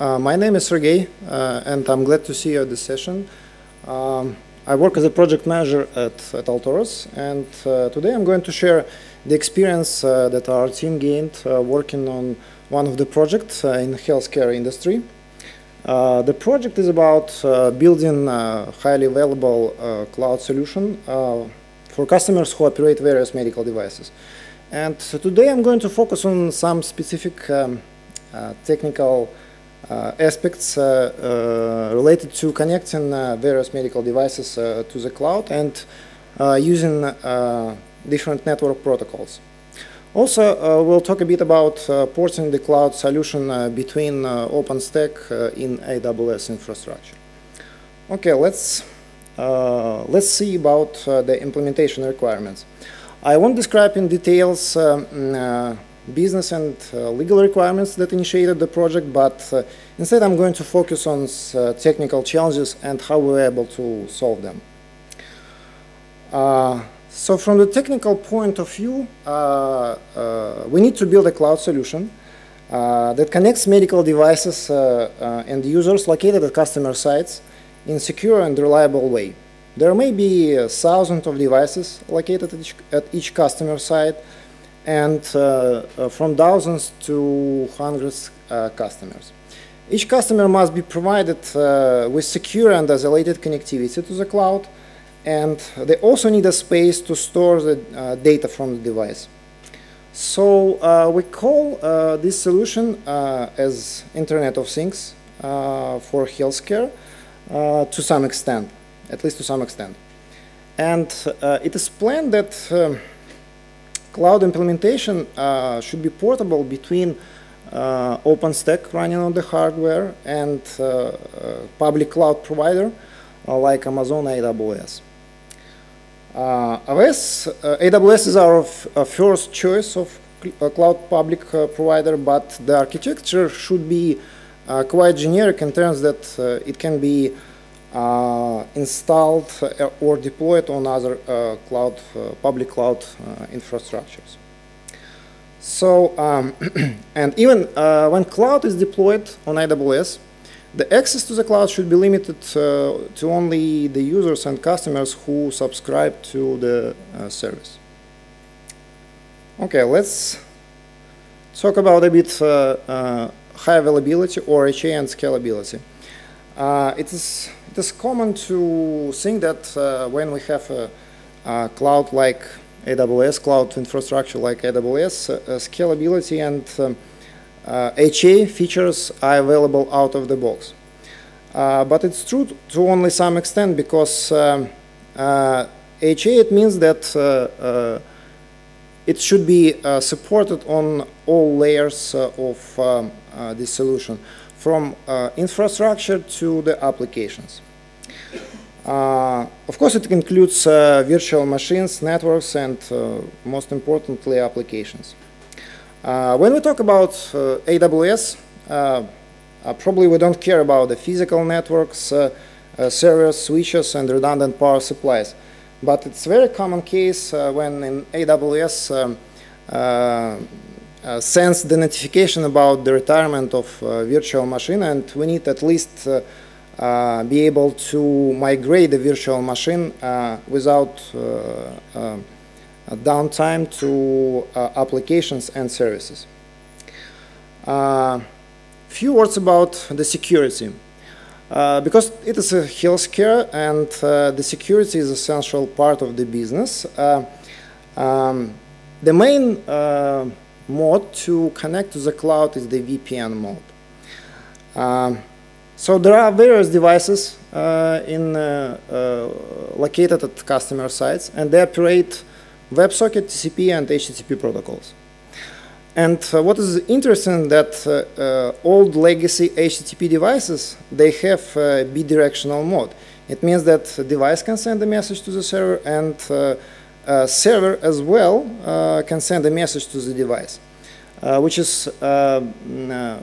Uh, my name is Sergey, uh, and I'm glad to see you at this session. Um, I work as a project manager at, at Altoros, and uh, today I'm going to share the experience uh, that our team gained uh, working on one of the projects in healthcare industry. the project is about building a highly available cloud solution for customers who operate various medical devices. And today I'm going to focus on some specific um, technical aspects uh, uh, related to connecting various medical devices to the cloud and using different network protocols. Also, uh, we'll talk a bit about uh, porting the cloud solution uh, between OpenStack in AWS infrastructure. Okay, let's let's see about the implementation requirements. I won't describe in details um, business and uh, legal requirements that initiated the project, but uh, instead I'm going to focus on uh, technical challenges and how we were able to solve them. so from the technical point of view, we need to build a cloud solution uh, that connects medical devices uh, uh, and users located at customer sites in secure and reliable way. There may be thousands of devices located at each, at each customer site, and uh, uh, from thousands to hundreds uh, customers. Each customer must be provided with secure and isolated connectivity to the cloud, and they also need a space to store the data from the device. So uh, we call uh, this solution uh, as Internet of Things for healthcare to some extent, at least to some extent. And it is planned that um, Cloud implementation uh, should be portable between uh, OpenStack running on the hardware and uh, uh public cloud provider uh, like Amazon AWS. AWS, uh, AWS is our first choice of cloud public provider, but the architecture should be quite generic in terms that it can be installed uh, or deployed on other uh, cloud, public cloud infrastructures. So, um, and even when cloud is deployed on AWS, the access to the cloud should be limited uh, to only the users and customers who subscribe to the uh, service. Okay, let's talk about a bit uh, high availability or HA and scalability. it is it is common to think that uh, when we have a, a, cloud like AWS, cloud infrastructure like AWS, uh, scalability and um, HA uh, features are available out of the box. Uh, but it's true to only some extent because um, HA, it means that it should be supported on all layers of um, this solution from uh, infrastructure to the applications. Uh, of course, it includes uh, virtual machines, networks, and uh, most importantly, applications. Uh, when we talk about uh, AWS, probably we don't care about the physical networks, servers, switches, and redundant power supplies. But it's a very common case when in AWS um, sends the notification about the retirement of uh, virtual machine and we need at least uh, uh be able to migrate the virtual machine uh, without uh, downtime to applications and services. A few words about the security. because it is a healthcare and the security is essential part of the business, um, the main mode to connect to the cloud is the VPN mode. Um, so there are various devices uh, in, uh, uh, located at customer sites, and they operate WebSocket, TCP, and HTTP protocols. And uh, what is interesting that uh, uh, old legacy HTTP devices, they have bidirectional mode. It means that the device can send a message to the server and Uh, server as well uh, can send a message to the device, uh, which is uh, mm, uh,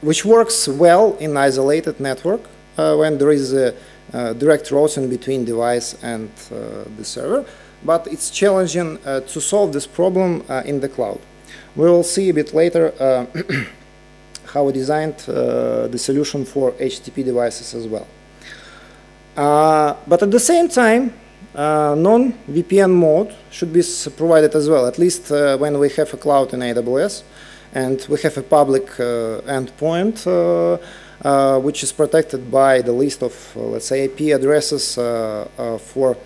which works well in isolated network when there is a direct routing between device and the server. But it's challenging to solve this problem in the cloud. We will see a bit later how we designed the solution for HTTP devices as well. but at the same time, uh, non-VPN mode should be provided as well, at least uh, when we have a cloud in AWS and we have a public uh, endpoint which is protected by the list of, let's say, IP addresses for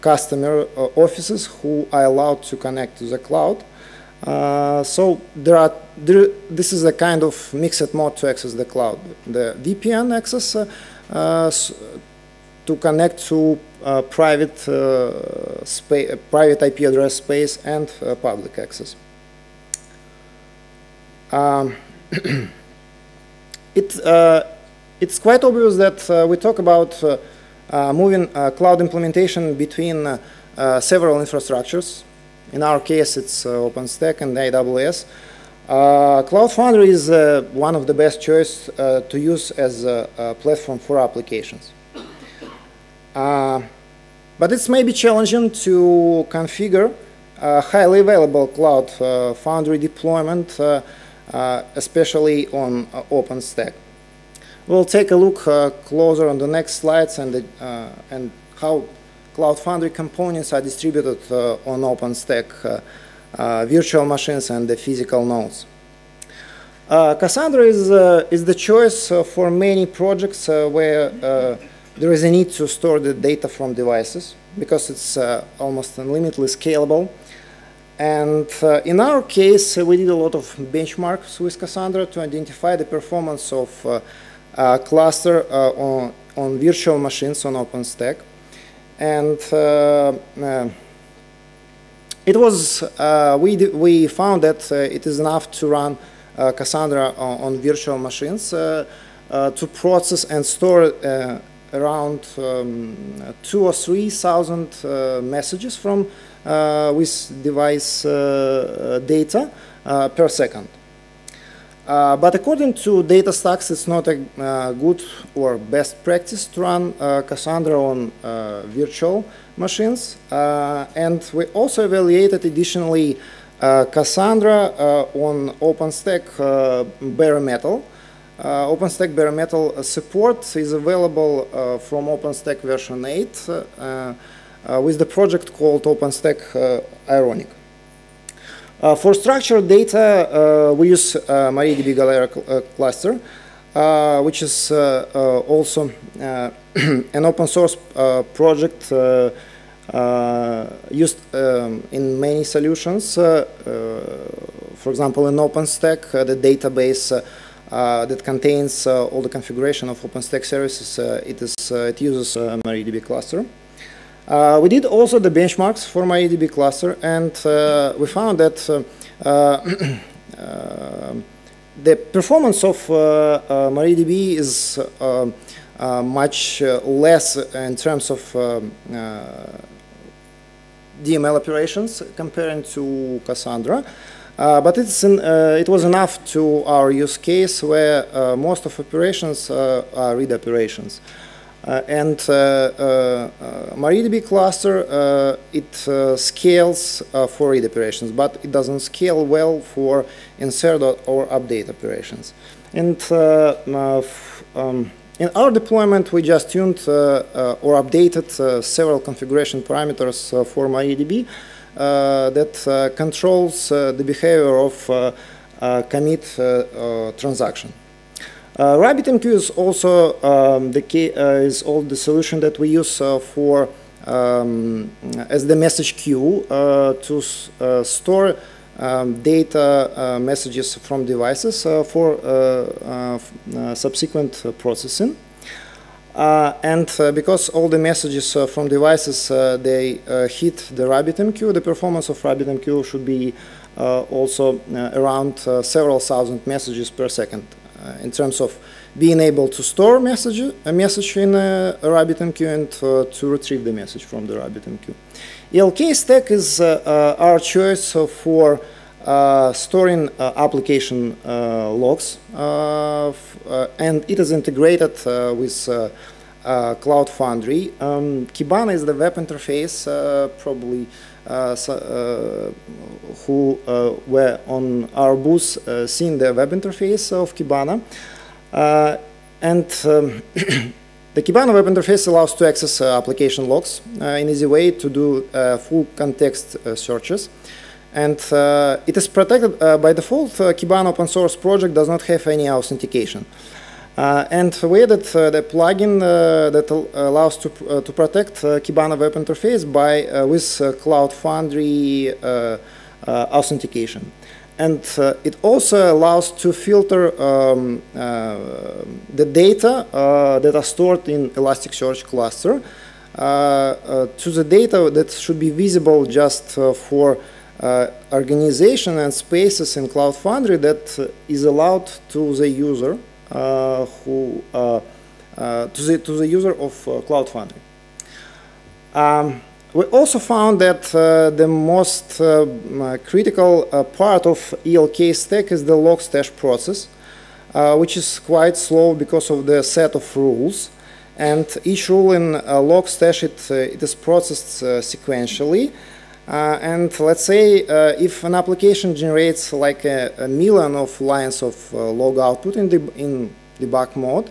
customer offices who are allowed to connect to the cloud. Uh, so there are there, this is a kind of mixed mode to access the cloud. The VPN access uh, uh, to connect to uh, private, uh, private IP address space and uh, public access. Um, it, it's quite obvious that we talk about moving cloud implementation between several infrastructures. In our case, it's OpenStack and AWS. Uh, Cloud Foundry is uh, one of the best choice uh, to use as a, a, platform for applications. But it's maybe challenging to configure a highly available Cloud uh, Foundry deployment, uh, uh, especially on OpenStack. We'll take a look closer on the next slides and, the, and how Cloud Foundry components are distributed on OpenStack virtual machines and the physical nodes. Uh, Cassandra is, uh, is the choice uh, for many projects where there is a need to store the data from devices because it's uh, almost unlimitedly scalable. And uh, in our case, uh, we did a lot of benchmarks with Cassandra to identify the performance of uh, a cluster uh, on, on, virtual machines on OpenStack. And uh, it was, we, we found that it is enough to run Cassandra on, on, virtual machines to process and store around um, two or three thousand uh, messages from uh, with device uh, data per second. Uh, but according to DataStax, it's not a uh, good or best practice to run uh, Cassandra on virtual machines. and we also evaluated additionally Cassandra on OpenStack bare metal. Uh, OpenStack bare metal support is available uh, from OpenStack version 8 uh, with the project called OpenStack Ironic. Uh, for structured data, uh, we use uh, MariaDB Galera cl cluster, which is also an open source project used um, in many solutions. for example, in OpenStack, the database uh, that contains uh, all the configuration of OpenStack services. Uh, it, is, it uses MariaDB cluster. we did also the benchmarks for MariaDB cluster, and we found that the performance of MariaDB is uh, much uh, less in terms of um, uh, DML operations comparing to Cassandra. Uh, but in, uh, it was enough to our use case where uh, most of operations uh, are read operations. Uh, and uh, MariaDB cluster, it scales for read operations, but it doesn't scale well for insert or update operations. And um, in our deployment, we just tuned or updated several configuration parameters for MariaDB uh, that uh, controls uh, the behavior of commit transaction. Uh, RabbitMQ is also um, the key, is all the solution that we use for um, as the message queue to store um, data uh, messages from devices uh, for uh, subsequent processing. Uh, and uh, because all the messages uh, from devices they hit the RabbitMQ, the performance of RabbitMQ should be also around several thousand messages per second in terms of being able to store message, a message in a, RabbitMQ and uh, to retrieve the message from the RabbitMQ. ELK stack is uh, uh, our choice for Uh, storing uh, application uh, logs, and it is integrated with Cloud Foundry. Um, Kibana is the web interface, probably so, who were on our booth seeing the web interface of Kibana. and um, The Kibana web interface allows to access uh, application logs uh, in easy way to do uh, full context searches. And it is protected by default. Kibana open source project does not have any authentication. Uh, and we added uh, the plugin uh, that allows to, to protect Kibana web interface by with Cloud Foundry authentication. And uh, it also allows to filter um, uh, the data uh, that are stored in Elasticsearch cluster uh, uh, to the data that should be visible just uh, organization and spaces in Cloud Foundry that is allowed to the user who to the to the user of Cloud Foundry. Um, we also found that uh, the most uh, critical uh, part of ELK stack is the logstash process, uh, which is quite slow because of the set of rules. And each rule in logstash, it, uh, it is processed uh, and let's say if an application generates like a, a million of lines of log output in, the, in debug mode,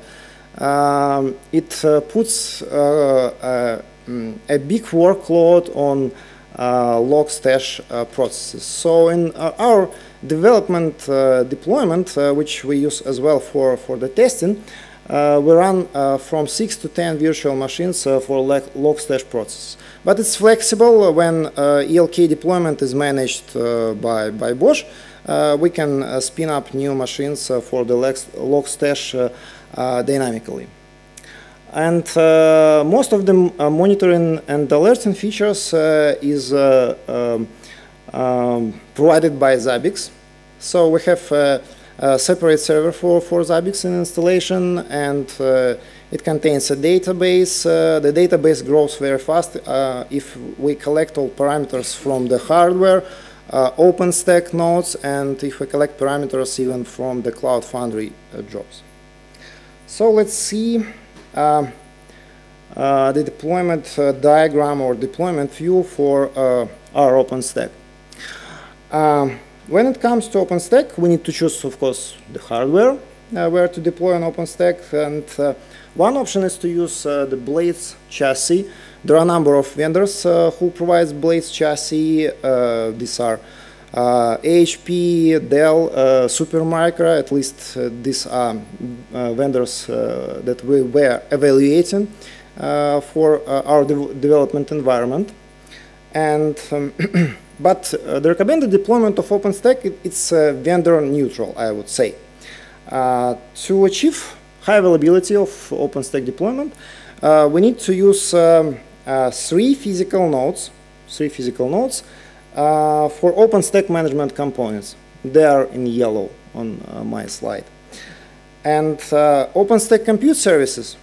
um, it puts um, a big workload on uh, Logstash uh, processes. So in uh, our development uh, deployment, uh, which we use as well for, for the testing, uh, we run from 6 to 10 virtual machines for Logstash processes. But it's flexible when ELK deployment is managed by, by BOSH. we can spin up new machines for the Logstash dynamically. And uh, most of the uh, monitoring and alerting features uh, is uh, um, um, provided by Zabbix. So we have a separate server for, for Zabbix in installation and uh, it contains a database. Uh, the database grows very fast uh, if we collect all parameters from the hardware, OpenStack nodes, and if we collect parameters even from the Cloud Foundry jobs. So let's see um, uh, the deployment uh, diagram or deployment view for uh, our OpenStack. Um, when it comes to OpenStack, we need to choose, of course, the hardware where to deploy an OpenStack. And one option is to use uh, the Blades chassis. There are a number of vendors uh, who provide Blades chassis. Uh, these are uh, HP, Dell, uh, Supermicro, at least uh, these are vendors that we were evaluating for our de development environment. And um, but the recommended deployment of OpenStack it, it's vendor neutral, I would say. to achieve high availability of OpenStack deployment, we need to use um, three physical nodes, three physical nodes uh, for OpenStack management components, they are in yellow on uh, my slide. And uh, OpenStack compute services,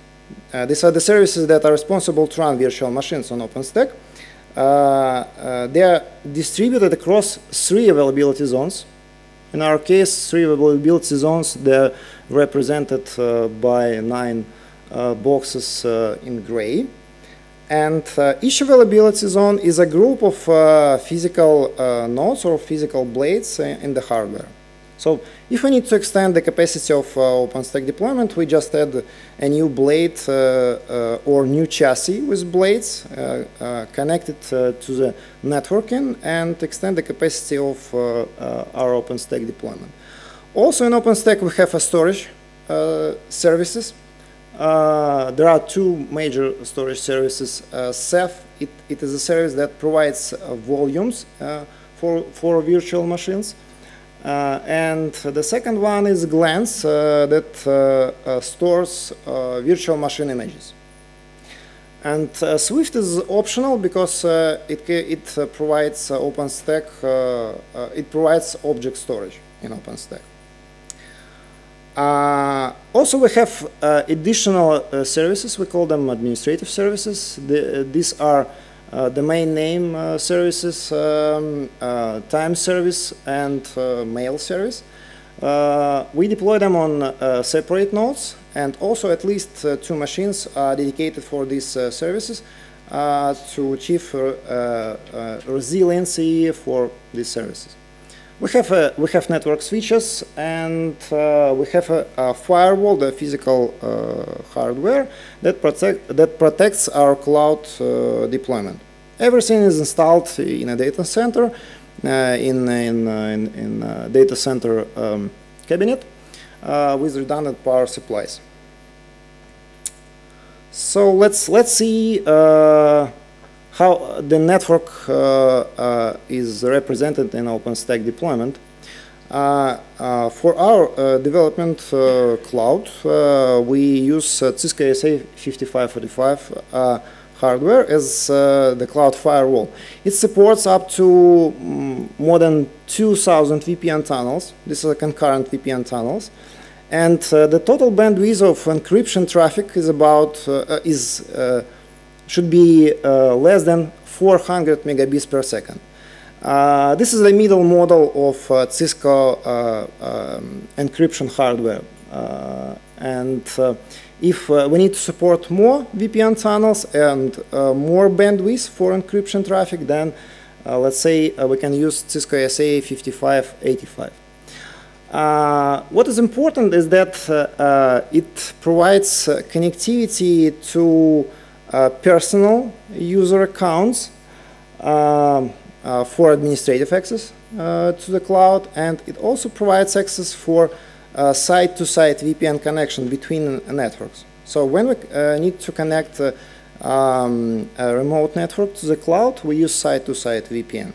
uh, these are the services that are responsible to run virtual machines on OpenStack. Uh, uh, they are distributed across three availability zones. In our case, three availability zones, they're represented by nine boxes in gray. And uh, each availability zone is a group of uh, physical uh, nodes or physical blades in the hardware. So if we need to extend the capacity of uh, OpenStack deployment, we just add a new blade uh, uh, or new chassis with blades connected to the networking and extend the capacity of our OpenStack deployment. Also in OpenStack, we have a storage services uh, there are two major storage services. Uh, Ceph, it, it is a service that provides uh, volumes uh, for, for virtual machines. Uh, and the second one is Glance uh, that stores virtual machine images. And Swift is optional because it, it provides OpenStack, it provides object storage in OpenStack. Uh, also, we have uh, additional uh, services. We call them administrative services. The, these are uh, domain name uh, services, um, uh, time service, and mail service. Uh, we deploy them on uh, separate nodes, and also at least uh, two machines are dedicated for these uh, services uh, to achieve uh, resiliency for these services. We have uh, we have network switches and uh, we have a, a, firewall, the physical uh, hardware that protect that protects our cloud deployment. Everything is installed in a data center, in in in, in data center um, cabinet with redundant power supplies. So let's let's see how the network uh, uh, is represented in OpenStack deployment. Uh, for our development cloud, we use Cisco ASA 5545 hardware as uh, the cloud firewall. It supports up to um, more than 2,000 VPN tunnels. This is concurrent VPN tunnels. And uh, the total bandwidth of encryption traffic is about, uh, is should be uh, less than 400 megabits per second. Uh, this is the middle model of uh, Cisco um, encryption hardware. and if we need to support more VPN tunnels and more bandwidth for encryption traffic, then let's say we can use Cisco ASA 5585. Uh, what is important is that uh, uh, it provides connectivity to uh, personal user accounts um, uh, for administrative access uh, to the cloud, and it also provides access for site-to-site -site VPN connection between networks. So when we need to connect um, a remote network to the cloud, we use site-to-site -site VPN.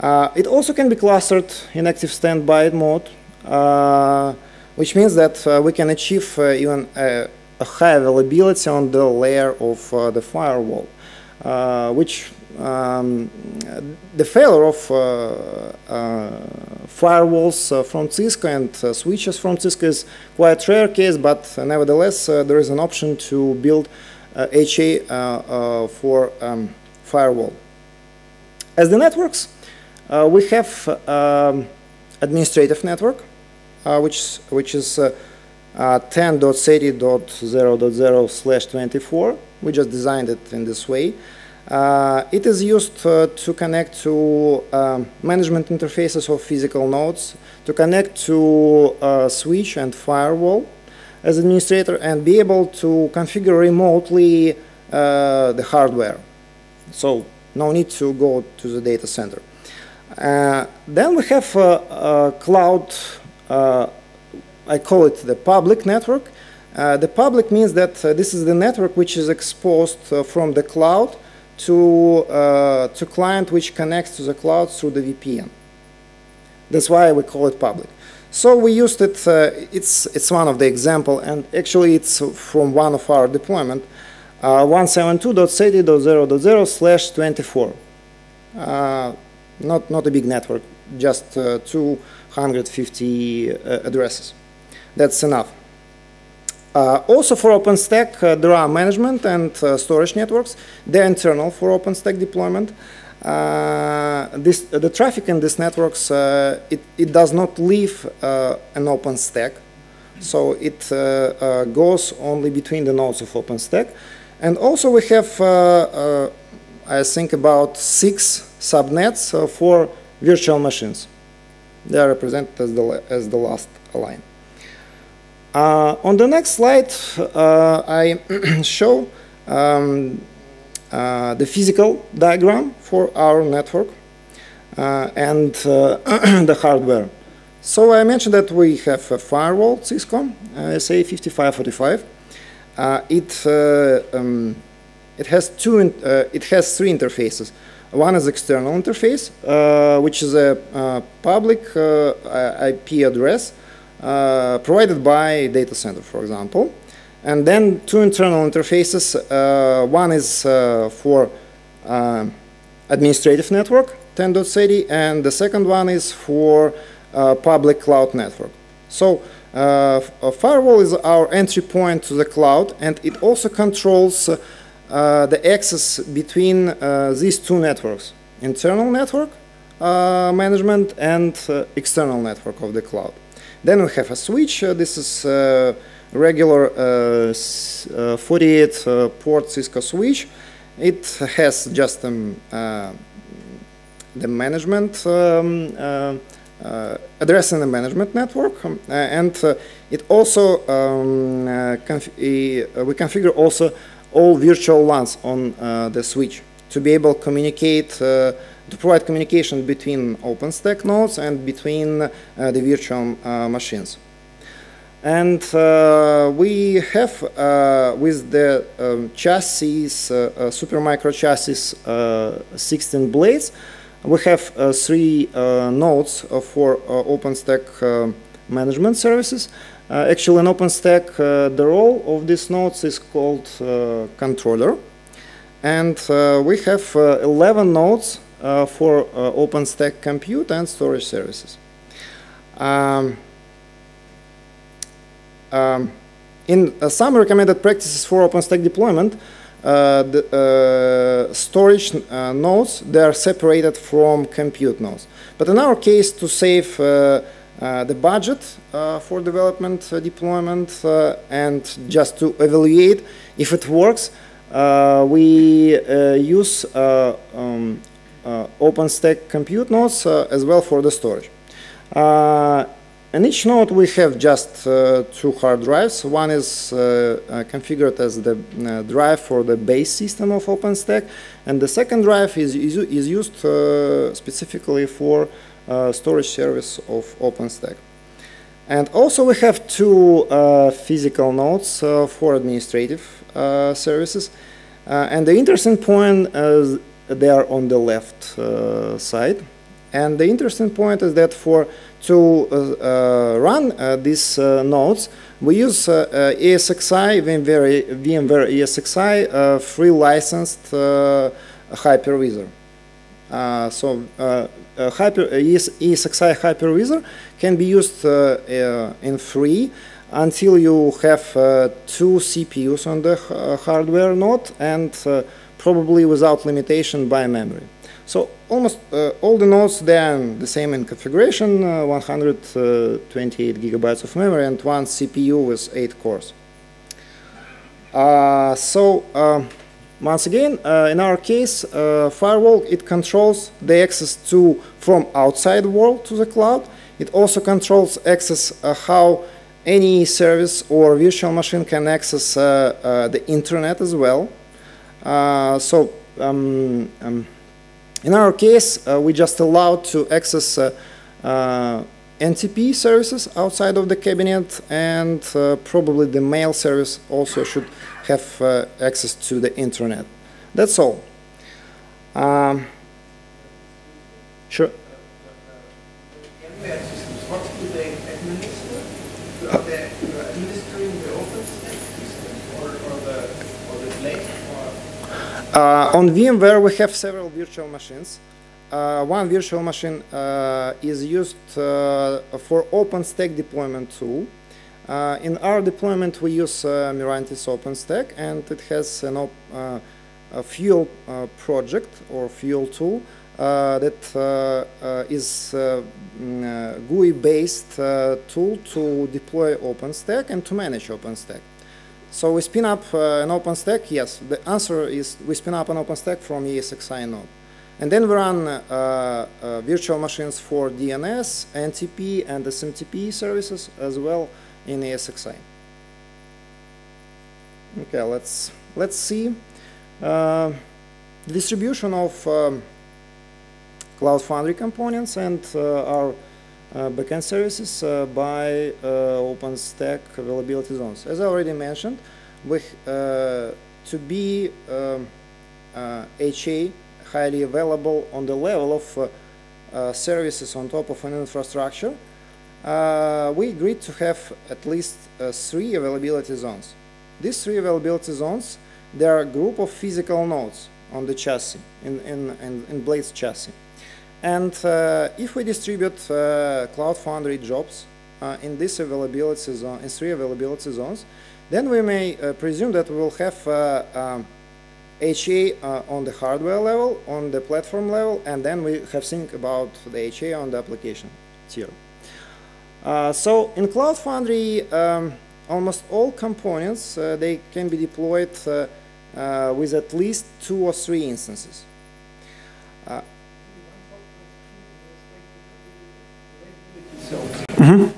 Uh, it also can be clustered in active standby mode, uh, which means that uh, we can achieve even high availability on the layer of uh, the firewall, uh, which um, the failure of uh, firewalls from Cisco and switches from Cisco is quite rare case, but nevertheless there is an option to build HA for um, firewall. As the networks, we have um, administrative network, which, which is uh, 10.30.0.0 slash 24. We just designed it in this way. Uh, it is used uh, to connect to um, management interfaces of physical nodes, to connect to uh, switch and firewall as administrator and be able to configure remotely uh, the hardware. So no need to go to the data center. Uh, then we have cloud I call it the public network. Uh, the public means that uh, this is the network which is exposed uh, from the cloud to, uh, to client which connects to the cloud through the VPN. That's why we call it public. So we used it, uh, it's, it's one of the example, and actually it's from one of our deployment, uh, 172.30.0.0 slash 24. not, not a big network, just 250 addresses. That's enough. Uh, also for OpenStack, uh, there are management and uh, storage networks. They're internal for OpenStack deployment. Uh, this, the traffic in these networks, uh, it, it, does not leave uh, an OpenStack. So it goes only between the nodes of OpenStack. And also we have, I think, about six subnets for virtual machines. They are represented as the, as the last line. Uh, on the next slide, uh, I show um, uh, the physical diagram for our network uh, and uh, the hardware. So I mentioned that we have a firewall, Cisco, uh, SA5545. it, um, it, has two, it has three interfaces. One is external interface, which is a public IP address uh, provided by data center, for example. And then two internal interfaces. Uh, one is uh, for uh, administrative network, 10.30, and the second one is for uh, public cloud network. So a firewall is our entry point to the cloud, and it also controls the access between these two networks, internal network uh, management and uh, external network of the cloud. Then we have a switch. Uh, this is uh, regular uh, 48 port Cisco switch. It has just um, the management um, uh, the management network, um, uh, and uh, it also um, conf we configure also all virtual LANs on the switch to be able to communicate to provide communication between OpenStack nodes and between the virtual machines. And uh, we have, uh, with the um, chassis, uh, Supermicro chassis 16 blades, we have uh, three uh, nodes uh, for OpenStack management services. actually, in OpenStack, the role of these nodes is called controller. And we have 11 nodes for OpenStack compute and storage services. Um, um, in uh, some recommended practices for OpenStack deployment, uh, the uh, storage uh, nodes, they are separated from compute nodes. But in our case, to save the budget for development deployment and just to evaluate if it works, we use um, OpenStack compute nodes as well for the storage. In each node we have just uh, two hard drives. One is uh, uh, configured as the uh, drive for the base system of OpenStack, and the second drive is, is, used uh, specifically for uh, storage service of OpenStack. And also we have two physical nodes for administrative services. and the interesting point is they are on the left side. And the interesting point is that for to uh, uh, run uh, these nodes, we use ESXi, VMware, VMware ESXi, free licensed hypervisor. so hyper, ES, ESXi hypervisor can be used in free until you have uh, two CPUs on the uh, hardware node and uh, probably without limitation by memory. So almost uh, all the nodes, are the same in configuration, uh, 128 gigabytes of memory and one CPU with eight cores. Uh, so uh, once again, uh, in our case, uh, firewall, it controls the access to from outside world to the cloud. It also controls access how any service or virtual machine can access the internet as well. So um, um, in our case, uh, we just allowed to access uh, uh, NTP services outside of the cabinet and uh, probably the mail service also should have uh, access to the internet. That's all. Um, sure. On VMware, we have several virtual machines. Uh, one virtual machine uh, is used uh, for OpenStack deployment tool. Uh, in our deployment, we use uh, Mirantis OpenStack, and it has an op a fuel project or fuel tool that is mm, GUI-based tool to deploy OpenStack and to manage OpenStack. So we spin up uh, an OpenStack. Yes, the answer is we spin up an OpenStack from ESXi node. And then we run uh, uh, virtual machines for DNS, NTP, and SMTP services as well in ESXi. Okay, let's let's see uh, distribution of um, Cloud Foundry components and uh, our backend services uh, by uh, OpenStack availability zones. As I already mentioned, we, to be um, HA highly available on the level of services on top of an infrastructure, uh, we agreed to have at least uh, three availability zones. These three availability zones, they are a group of physical nodes on the chassis, in, in, in, in Blade's chassis. And uh, if we distribute uh, Cloud Foundry jobs uh, in this availability zone, in three availability zones, then we may presume that we will have um, HA uh, on the hardware level, on the platform level, and then we have think about the HA on the application tier. Uh, so in Cloud Foundry, um, almost all components, uh, they can be deployed with at least two or three instances. You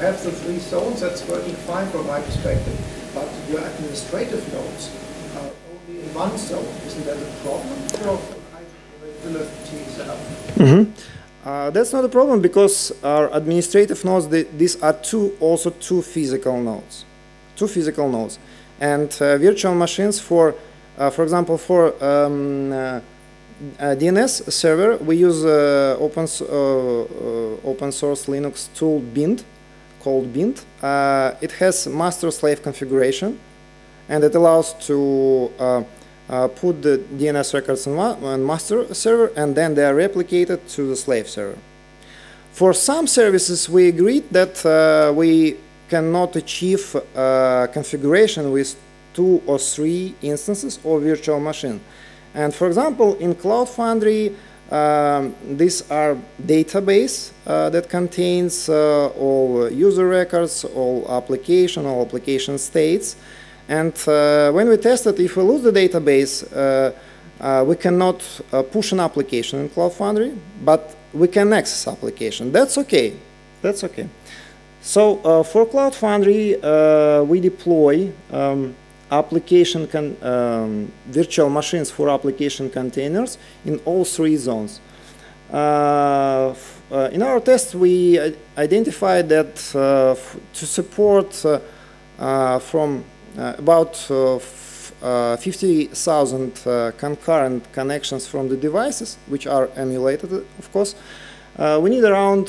have the three zones, that's working fine from my perspective, but your administrative nodes are only in one zone. Isn't that a problem for high-availability setup? Mm -hmm. uh, that's not a problem because our administrative nodes, they, these are two, also two physical nodes, two physical nodes. And uh, virtual machines for, uh, for example, for um, uh, DNS server, we use uh, open, uh, open source Linux tool Bind, called Bind. it has master-slave configuration, and it allows to put the DNS records on master server, and then they are replicated to the slave server. For some services, we agreed that uh, we cannot achieve uh, configuration with two or three instances or virtual machine. And for example, in Cloud Foundry, um, these are database uh, that contains uh, all user records, all application, all application states. And uh, when we test it, if we lose the database, uh, uh, we cannot uh, push an application in Cloud Foundry, but we can access application. That's okay. That's okay. So for Cloud Foundry, we deploy um, application um, virtual machines for application containers in all three zones. Uh, uh, in our test, we identified that uh, to support uh, uh, from uh, about 50,000 concurrent connections from the devices, which are emulated, of course, we need around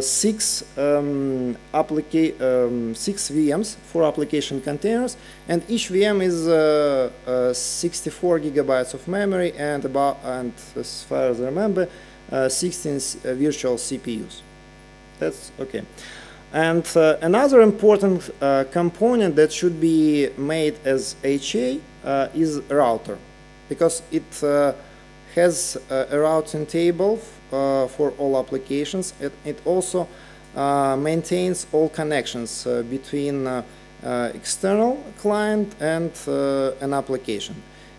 six um, um, six VMs for application containers, and each VM is uh, uh, 64 gigabytes of memory and about and as far as I remember, uh, 16 uh, virtual CPUs. That's okay. And another important component that should be made as HA is router, because it has a routing table uh, for all applications. It, it also uh, maintains all connections uh, between external client and an application.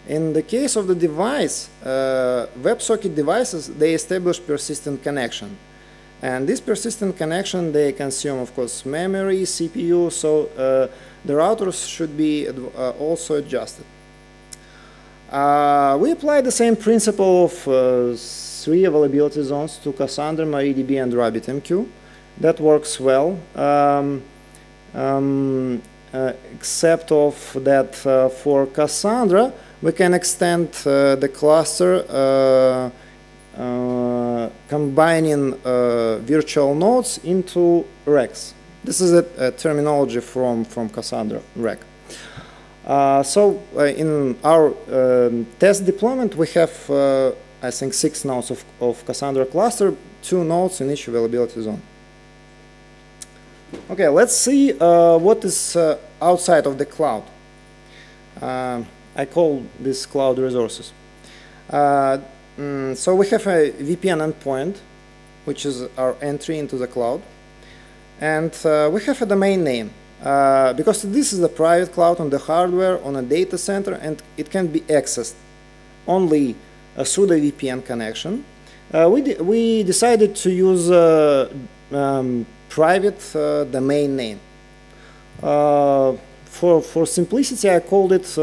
In the case of the device, WebSocket devices, they establish persistent connection. And this persistent connection, they consume, of course, memory, CPU, so uh, the routers should be uh, also adjusted. Uh, we apply the same principle of three availability zones to Cassandra, MariaDB, and RabbitMQ. That works well, um, um, uh, except of that uh, for Cassandra, we can extend uh, the cluster uh, uh, combining uh, virtual nodes into racks. This is a, a terminology from, from Cassandra rack. so in our um, test deployment, we have I think, six nodes of, of Cassandra cluster, two nodes in each availability zone. Okay, let's see uh, what is uh, outside of the cloud. Uh, I call this cloud resources. Uh, mm, so we have a VPN endpoint, which is our entry into the cloud. And uh, we have a domain name, uh, because this is a private cloud on the hardware, on a data center, and it can be accessed only uh, through the VPN connection. Uh, we, de we decided to use uh, um, private domain name. for, for simplicity, I called it,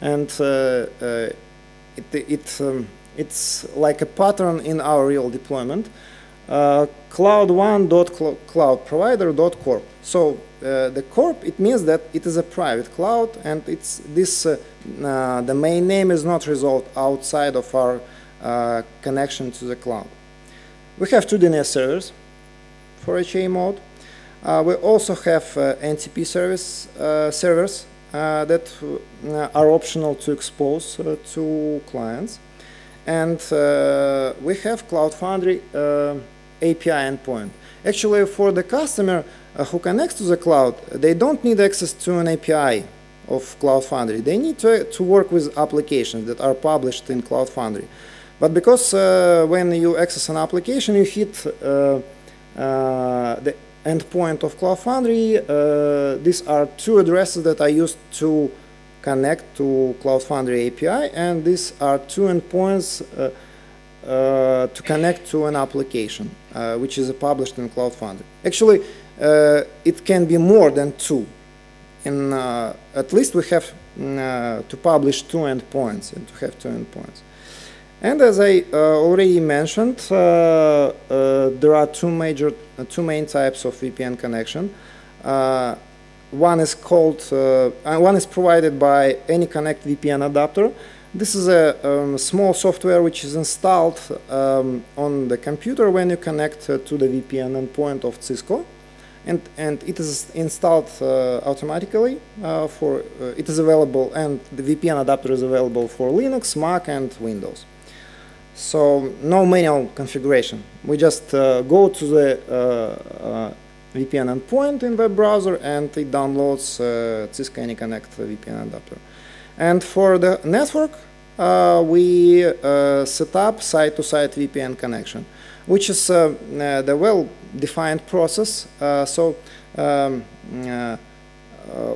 and it, it um, it's like a pattern in our real deployment. Uh, cloud1.cloudprovider.corp. So uh, the corp, it means that it is a private cloud and it's this, uh, uh, domain name is not resolved outside of our uh, connection to the cloud. We have two DNS servers for HA mode. Uh, we also have NTP service servers that are optional to expose to clients. And we have Cloud Foundry API endpoint. Actually, for the customer uh, who connects to the cloud, they don't need access to an API of Cloud Foundry. They need to, to work with applications that are published in Cloud Foundry. But because uh, when you access an application, you hit uh, uh, the endpoint of Cloud Foundry, uh, these are two addresses that I used to connect to Cloud Foundry API, and these are two endpoints uh, uh, to connect to an application, which is published in Cloud Foundry. Actually, it can be more than two. In, at least we have mm, to publish two endpoints and to have two endpoints. And as I uh, already mentioned, uh, uh, there are two major, two main types of VPN connection. one is called, one is provided by AnyConnect VPN adapter. This is a um, small software which is installed um, on the computer when you connect uh, to the VPN endpoint of Cisco. And, and it is installed uh, automatically uh, for, it is available and the VPN adapter is available for Linux, Mac and Windows. So no manual configuration. We just uh, go to the uh, uh VPN endpoint in web browser and it downloads uh, Cisco AnyConnect VPN adapter. And for the network, uh, we uh, set up site-to-site -site VPN connection, which is uh, uh, the well-defined process. Uh, so um,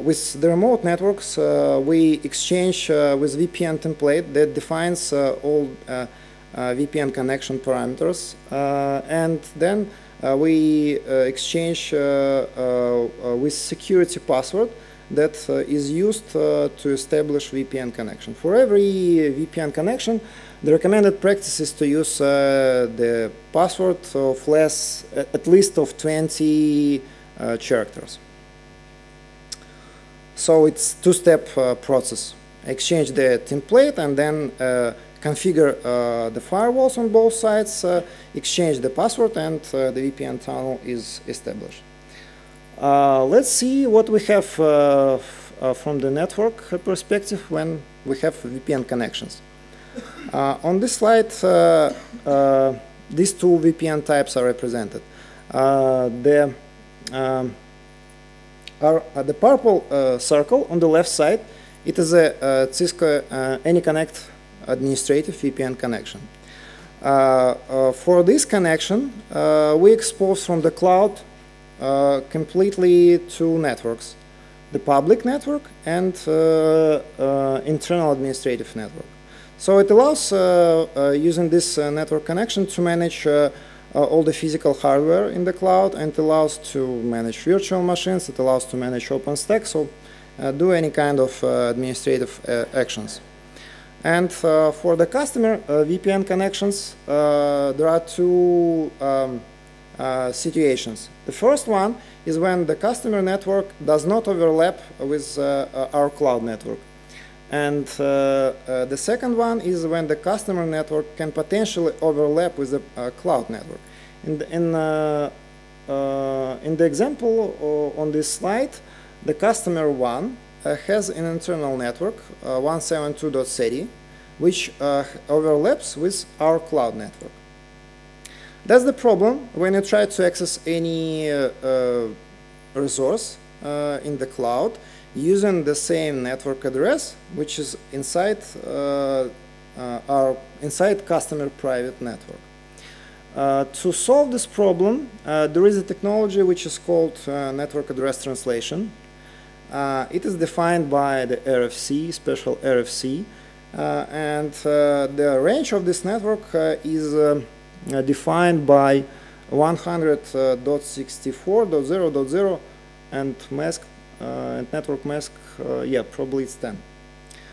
with the remote networks, we exchange with VPN template that defines all uh, VPN connection parameters, uh, and then uh, we exchange with security password that is used to establish VPN connection. For every VPN connection, the recommended practice is to use the password of less, at least of 20 characters. So it's two-step uh, process. Exchange the template and then uh, configure uh, the firewalls on both sides, uh, exchange the password, and uh, the VPN tunnel is established. Let's see what we have from the network perspective when we have VPN connections. on this slide, these two VPN types are represented. the um, uh, the purple uh, circle on the left side, it is a, a Cisco uh, AnyConnect administrative VPN connection. Uh, uh, for this connection, uh, we expose from the cloud completely two networks, the public network and internal administrative network. So it allows, using this network connection, to manage uh, all the physical hardware in the cloud and it allows to manage virtual machines, it allows to manage OpenStack, so uh, do any kind of uh, administrative actions. And uh, for the customer uh, VPN connections, uh, there are two um, situations. The first one is when the customer network does not overlap with our cloud network. And uh, uh, the second one is when the customer network can potentially overlap with the uh, cloud network. In the, in, in the example on this slide, the customer one uh, has an internal network, uh, 172.30, which uh, overlaps with our cloud network. That's the problem when you try to access any resource in the cloud using the same network address, which is inside uh, uh, our inside customer private network. Uh, to solve this problem, there is a technology which is called network address translation. Uh, it is defined by the RFC, special RFC, uh, and uh, the range of this network uh, is um, uh, Uh, defined by 100.64.0.0 uh, and mask uh, and network mask, yeah, probably it's 10.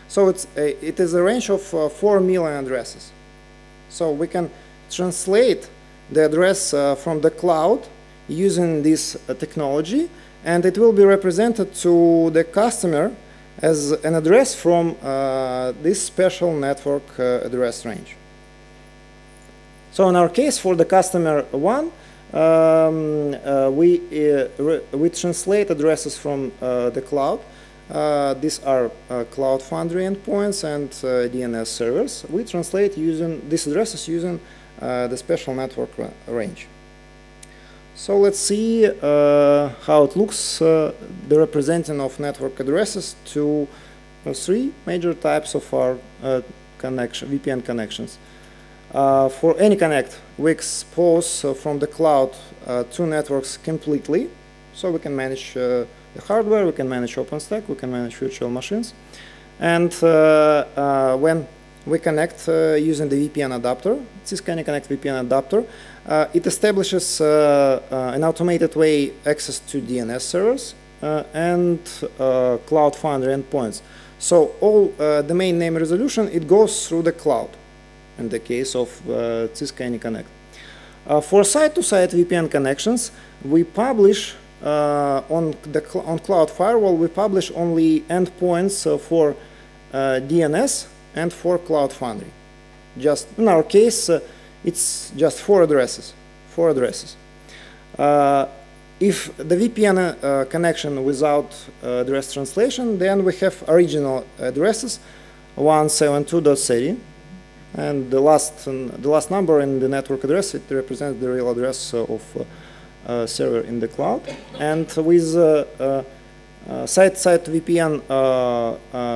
So it's a, it is a range of 4 million addresses. So we can translate the address from the cloud using this technology and it will be represented to the customer as an address from uh, this special network uh, address range. So in our case, for the customer one, um, uh, we, uh, we translate addresses from uh, the cloud. Uh, these are Cloud Foundry endpoints and DNS servers. We translate using these addresses using the special network range. So let's see uh, how it looks, uh, the representing of network addresses to uh, three major types of our uh, connection, VPN connections. Uh, for any connect, we expose uh, from the cloud two networks completely, so we can manage the hardware, we can manage OpenStack, we can manage virtual machines. And when we connect using the VPN adapter, Cisco AnyConnect VPN adapter, uh, it establishes uh, uh, an automated way access to DNS servers and Cloud Foundry endpoints. So all domain name resolution, it goes through the cloud in the case of Cisco AnyConnect. for site-to-site -site VPN connections, we publish uh, on the cl on cloud firewall we publish only endpoints uh, for uh, DNS and for Cloud Foundry. Just in our case, it's just four addresses, four addresses. Uh, if the VPN uh, connection without uh, address translation, then we have original addresses 172.30 and the last the last number in the network address it represents the real address of uh, server in the cloud and with uh, uh, site-site VPN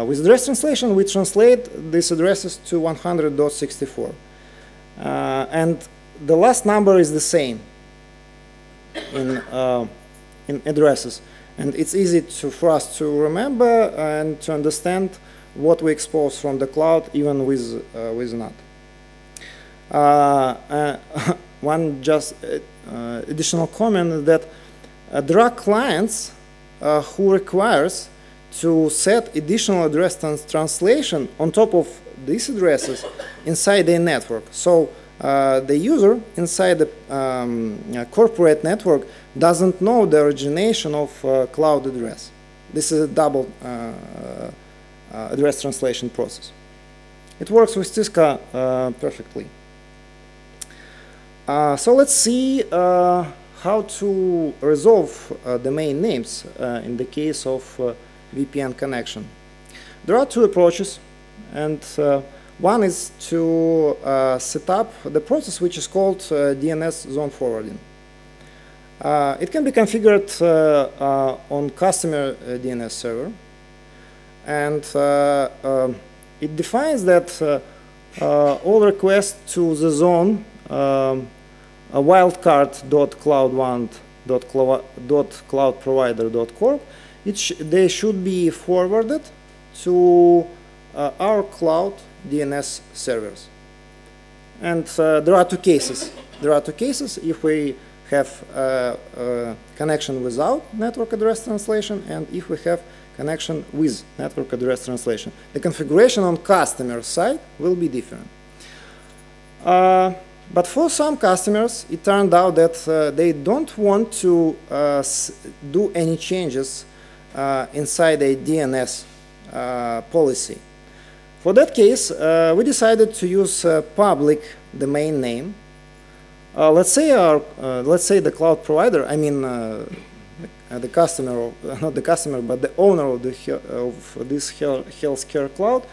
with address translation we translate these addresses to 100.64 uh, and the last number is the same in, uh, in addresses. And it's easy to, for us to remember and to understand what we expose from the cloud even with, uh, with NAT. Uh, uh, one just uh, additional comment that there are clients who requires to set additional address trans translation on top of these addresses inside their network. So uh, the user inside the um, uh, corporate network doesn't know the origination of uh, cloud address. This is a double uh, uh, address translation process. It works with Cisco uh, perfectly. so let's see how to resolve domain names in the case of VPN connection. There are two approaches and uh, one is to uh, set up the process which is called uh, DNS zone forwarding. Uh, it can be configured uh, uh, on customer DNS server and um, it defines that all requests to the zone um, wildcard.cloud1.cloudprovider.corp sh they should be forwarded to uh, our cloud DNS servers. And uh, there are two cases. There are two cases if we have a, a connection without network address translation and if we have connection with network address translation. The configuration on customer side will be different. Uh, but for some customers, it turned out that uh, they don't want to uh, do any changes uh, inside a DNS uh, policy. For that case, uh, we decided to use public domain name. Let's say our, let's say the cloud provider, I mean uh, the, customer, not the customer, but the owner of, the, of this healthcare cloud,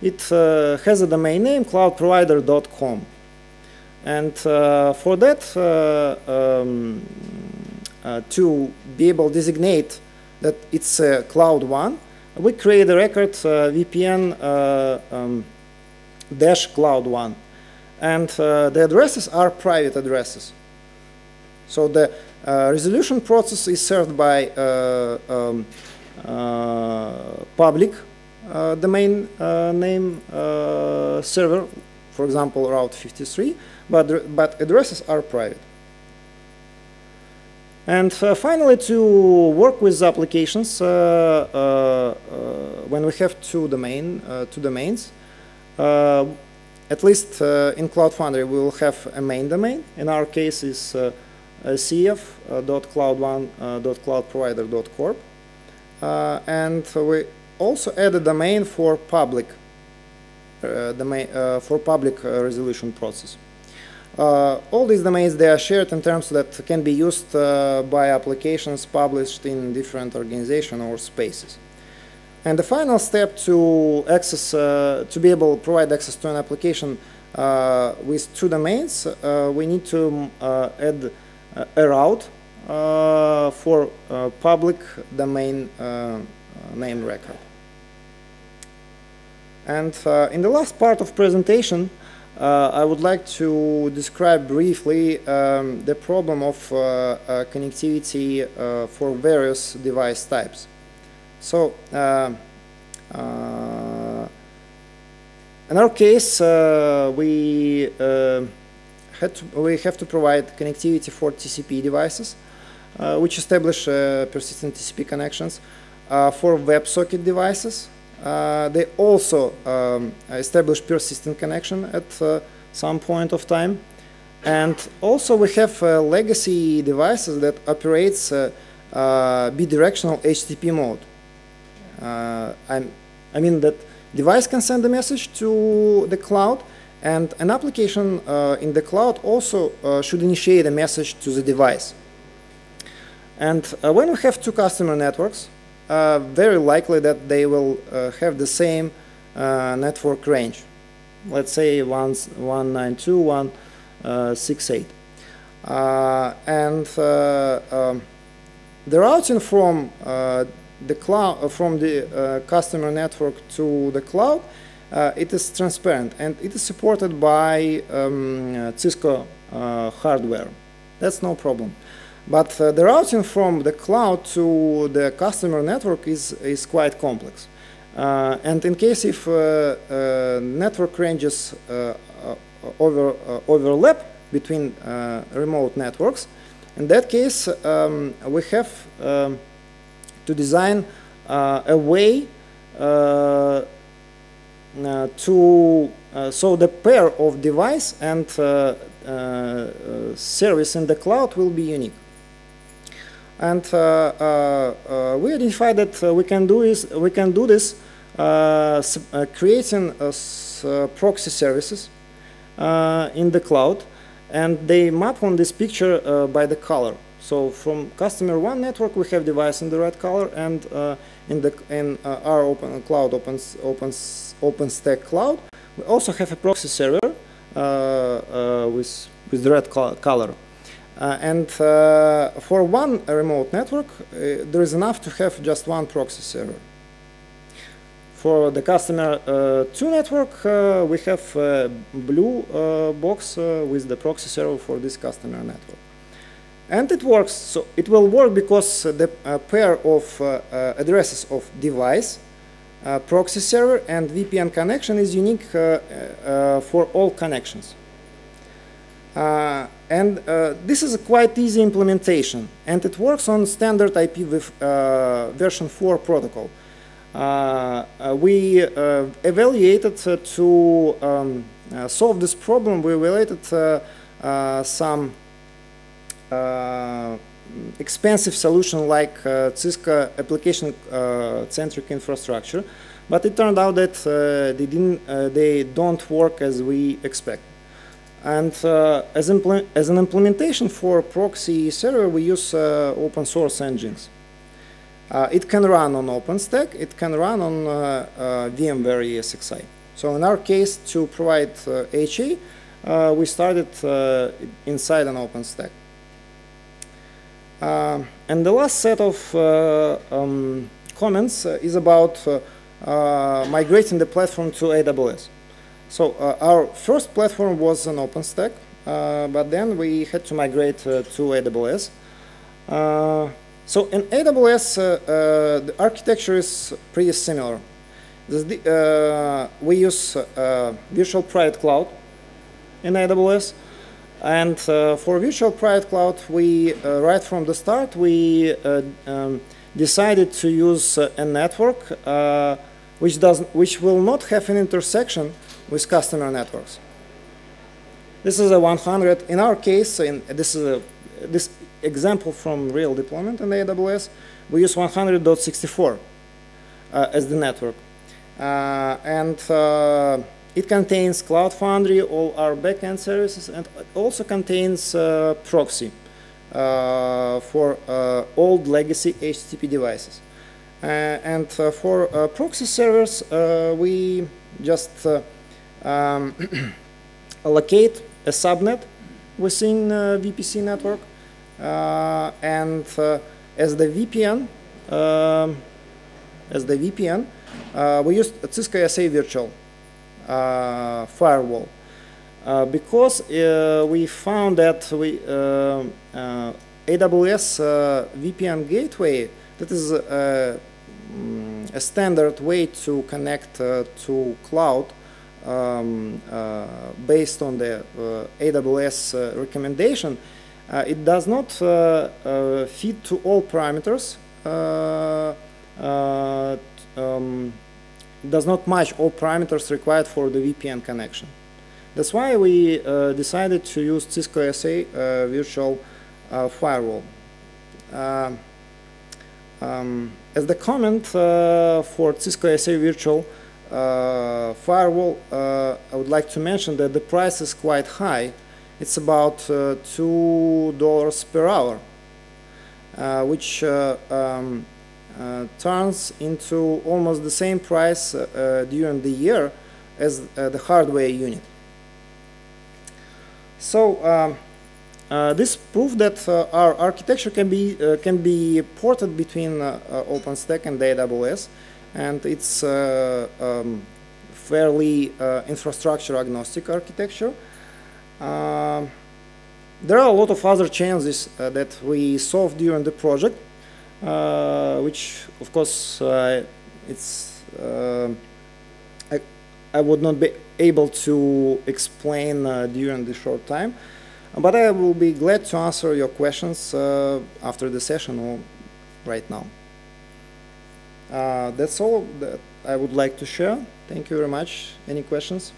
it uh, has a domain name cloudprovider.com. And uh, for that, um, to be able to designate that it's a cloud one, we create a record uh, VPN uh, um, dash cloud one. And uh, the addresses are private addresses. So the resolution process is served by um, public domain name server, for example, Route 53, but, but addresses are private. And uh, finally, to work with applications, uh, uh, uh when we have two, domain, uh, two domains, uh, at least in Cloud Foundry, we will have a main domain. In our case, is uh, cf.cloud1.cloudprovider.corp. and we also add a domain for public, domain, for public resolution process. Uh, all these domains, they are shared in terms that can be used uh, by applications published in different organizations or spaces. And the final step to access, uh, to be able to provide access to an application uh, with two domains, uh, we need to uh, add a route uh, for uh, public domain uh, name record. And in the last part of presentation, uh, I would like to describe briefly um, the problem of uh, uh, connectivity for various device types. So, in our case, we to, we have to provide connectivity for TCP devices, uh, which establish uh, persistent TCP connections. Uh, for WebSocket devices, uh, they also um, establish persistent connection at uh, some point of time. And also we have legacy devices that operates bidirectional HTTP mode. i mean that device can send a message to the cloud and an application uh, in the cloud also uh, should initiate a message to the device. And uh, when we have two customer networks, uh, very likely that they will uh, have the same uh, network range. Let's say 192.168. and um, the routing from the cloud, from the customer network to the cloud, it is transparent and it is supported by um, Cisco hardware. That's no problem. But uh, the routing from the cloud to the customer network is, is quite complex. Uh, and in case if uh, uh network ranges uh, uh, over, overlap between remote networks, in that case, um, we have um, to design a way Uh, to uh, so the pair of device and uh, service in the cloud will be unique. And uh, uh, uh, we identify that we can do is we can do this creating proxy services in the cloud, and they map on this picture by the color. So from customer one network, we have device in the red color, and uh, in the in uh, our open cloud, opens open OpenStack cloud, we also have a proxy server uh, with with the red color. Uh, and uh, for one remote network, uh, there is enough to have just one proxy server. For the customer uh, 2 network, uh, we have a blue uh, box with the proxy server for this customer network. And it works. So it will work because the pair of addresses of device, proxy server, and VPN connection is unique for all connections. Uh, and uh, this is a quite easy implementation, and it works on standard IP with uh, version 4 protocol. Uh, uh, we uh, evaluated to um, solve this problem, we evaluated some expensive solution like Cisco application-centric infrastructure, but it turned out that they, didn't, they don't work as we expect. And uh, as, as, an implementation for proxy server, we use uh, open source NGINX. Uh, it can run on OpenStack, it can run on uh, uh, VMware ESXi. So in our case, to provide HA, uh, we started inside an OpenStack. And the last set of um, comments is about migrating the platform to AWS. So uh, our first platform was an OpenStack, uh, but then we had to migrate uh, to AWS. Uh, so in AWS, uh, uh, the architecture is pretty similar. The, we use virtual private cloud in AWS. And for virtual private cloud, we, right from the start, we um, decided to use a network which, does, which will not have an intersection with customer networks. This is a 100. In our case, in, this is a, this example from real deployment in AWS. We use 100.64 uh, as the network. Uh, and uh, it contains Cloud Foundry, all our backend services, and it also contains uh, proxy uh, for uh, old legacy HTTP devices. and for proxy servers, we just um, allocate a subnet within uh, VPC network uh, and uh, as the VPN, um, as the VPN, uh, we used Cisco ASA Virtual uh, Firewall uh, because uh, we found that we uh, uh, AWS uh, VPN gateway that is uh, mm, a standard way to connect uh, to cloud um, uh, based on the uh, AWS uh, recommendation. Uh, it does not uh, uh, fit to all parameters. Uh, uh, um, does not match all parameters required for the VPN connection. That's why we uh, decided to use Cisco ASA uh, virtual uh, firewall. Um, um, as the comment uh, for Cisco ASA virtual uh, firewall, uh, I would like to mention that the price is quite high. It's about uh, two dollars per hour, uh, which uh, um, uh, turns into almost the same price uh, uh, during the year as uh, the hardware unit. So um, uh, this proved that uh, our architecture can be uh, can be ported between uh, uh, OpenStack and AWS, and it's uh, um, fairly uh, infrastructure agnostic architecture. Um, there are a lot of other challenges uh, that we solved during the project, uh, which of course uh, it's uh, I, I would not be able to explain uh, during the short time, but I will be glad to answer your questions uh, after the session or right now. Uh, that's all that I would like to share. Thank you very much. Any questions?